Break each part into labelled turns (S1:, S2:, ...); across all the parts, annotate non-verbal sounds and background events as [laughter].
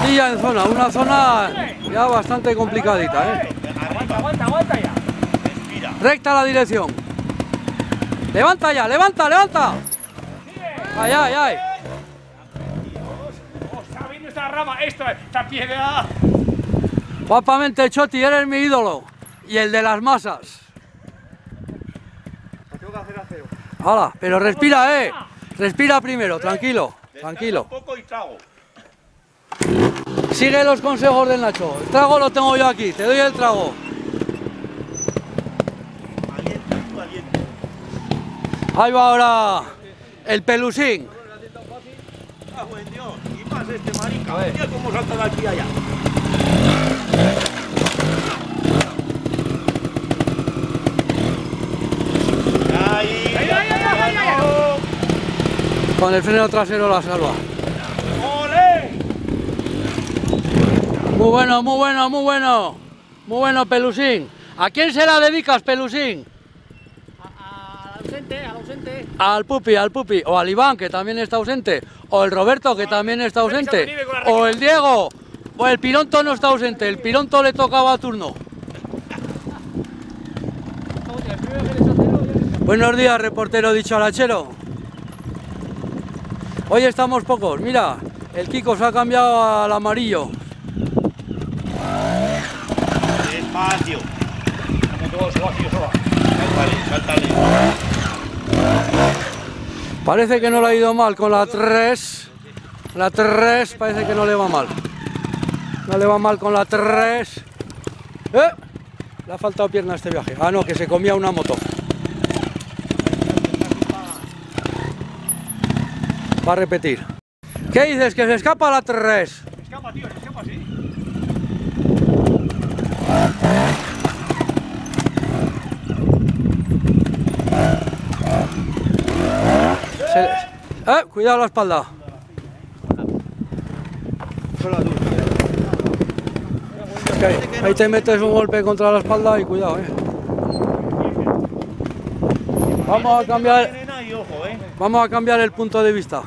S1: Chotilla en zona, una zona ya bastante complicadita, ¿eh?
S2: Aguanta, aguanta, aguanta ya.
S3: Respira.
S1: Recta la dirección. Levanta ya, levanta, levanta. Ay, ay, ay.
S2: Oh, está viendo esta rama, esta, esta piedra.
S1: Guapamente, Choti, eres mi ídolo. Y el de las masas.
S3: Tengo que hacer acero.
S1: Hala, pero respira, eh. Respira primero, tranquilo, tranquilo.
S3: Un poco y trago.
S1: Sigue los consejos del Nacho. El trago lo tengo yo aquí, te doy el trago.
S3: Aliento, tú aliento.
S1: Ahí va ahora el pelusín.
S3: Ah, buen Dios. Y más este marica. Mira cómo salta de aquí a allá. Ahí,
S2: Ahí, ahí, ahí, ahí, ahí.
S1: Con el freno trasero la salva.
S3: ¡Ole!
S1: Muy bueno, muy bueno, muy bueno. Muy bueno, pelusín. ¿A quién se la dedicas, pelusín?
S2: Al ausente, al ausente.
S1: Al pupi, al pupi. O al Iván, que también está ausente. O el Roberto, que también está ausente. O el Diego. O el Pironto no está ausente. El Pironto le tocaba turno. Buenos días, reportero dicharachero. Hoy estamos pocos. Mira, el Kiko se ha cambiado al amarillo. Parece que no le ha ido mal con la 3. La 3 parece que no le va mal. No le va mal con la 3. ¡Eh! Le ha faltado pierna a este viaje. Ah, no, que se comía una moto. Va a repetir. ¿Qué dices? ¿Que se escapa la 3?
S2: Se escapa, tío, se escapa así.
S1: Se- ¡Eh! Cuidado la espalda. Ahí te metes un golpe contra la espalda y cuidado, eh. Vamos a cambiar, vamos a cambiar el punto de vista.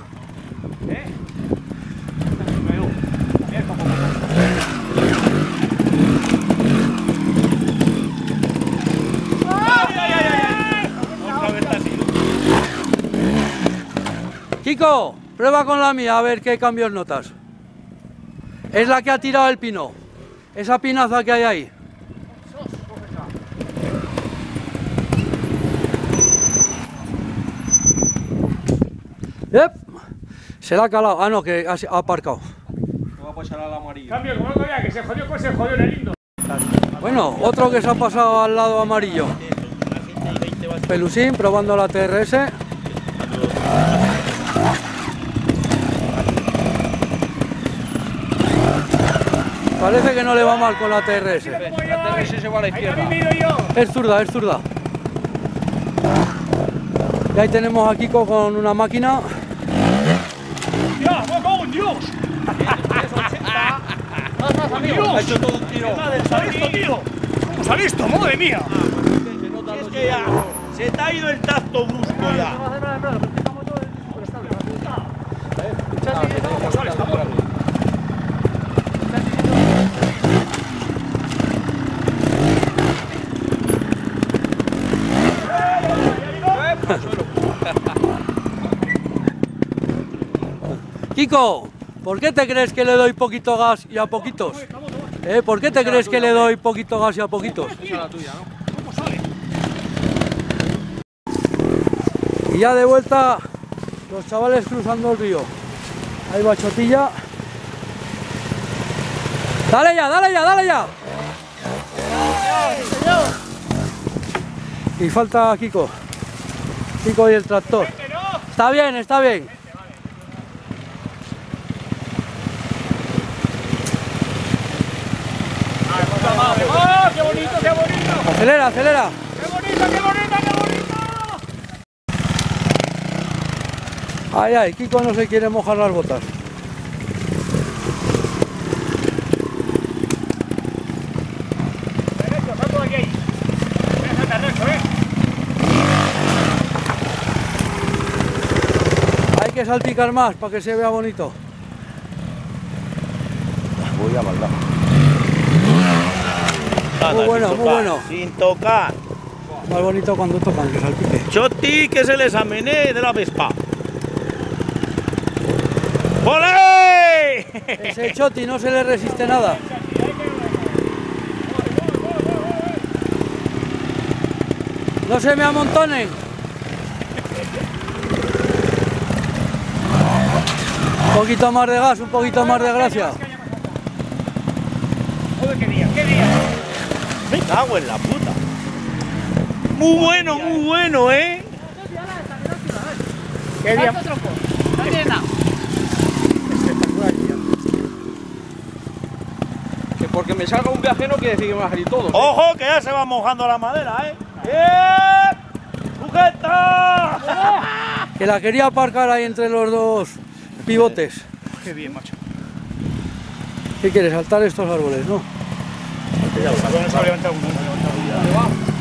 S3: ¡Ay, ay, ay, ay! Otra vez te ha sido.
S1: Kiko, prueba con la mía a ver qué cambios notas. Es la que ha tirado el pino. Esa pinaza que hay ahí. Yep. Se la ha calado. Ah, no, que ha aparcado.
S2: Cambio, como no cabía, que se jodió, pues se jodió en el lindo.
S1: Bueno, otro que se ha pasado al lado amarillo. Pelusín probando la TRS. Parece que no le va mal con la TRS.
S2: La TRS se va a la izquierda.
S1: Es zurda, es zurda. Y ahí tenemos a Kiko con una máquina.
S2: ¡Ya, cago [laughs] en Dios!
S3: Ha hecho todo un tiro.
S2: ¡Se ha visto, tío! ¿Cómo se ha visto? ¡Madre mía!
S3: Es que ya se te ha ido el tacto brusco ya.
S2: ¿Cómo sale esta moto? [laughs]
S1: Kiko, ¿por qué te crees que le doy poquito gas y a poquitos? ¿Eh? ¿Por qué te crees que le doy poquito gas y a poquitos? Y ya de vuelta, los chavales cruzando el río. Ahí va Chotilla. Dale ya, dale ya, dale ya. Y falta Kiko. Kiko y el tractor. Está bien, está bien.
S2: ¡Ah, qué bonito, qué bonito!
S1: Acelera, acelera.
S2: ¡Qué bonito, qué bonito, qué bonito!
S1: Ay, ay, Kiko no se quiere mojar las botas.
S2: Derecho, salto de aquí. Voy a saltar recto, ¿eh?
S1: Hay que salpicar más para que se vea bonito.
S3: voy a bailar.
S1: Muy bueno,
S3: sin
S1: muy
S3: tocar,
S1: bueno.
S3: Sin tocar.
S1: Más bonito cuando tocan, que salpique.
S3: Choti, que es el examiné de la Vespa. ¡Ole!
S1: Ese choti no se le resiste nada. No se me amontonen. Un poquito más de gas, un poquito más de gracia.
S2: Joder, qué día, qué día.
S3: Me cago en la puta. Muy bueno, muy bueno, ¿eh?
S2: Qué día.
S4: Que porque me salga un viaje no quiere decir que me va a salir todo. ¿eh?
S3: Ojo, que ya se va mojando la madera, ¿eh? ¡Eh! ¡Sujeta!
S1: Que la quería aparcar ahí entre los dos pivotes.
S2: Qué bien, macho.
S1: ¿Qué quieres? Saltar estos árboles, ¿no?
S2: No se va a levantar uno. no se levantar uno.